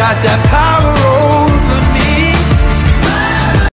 got that power.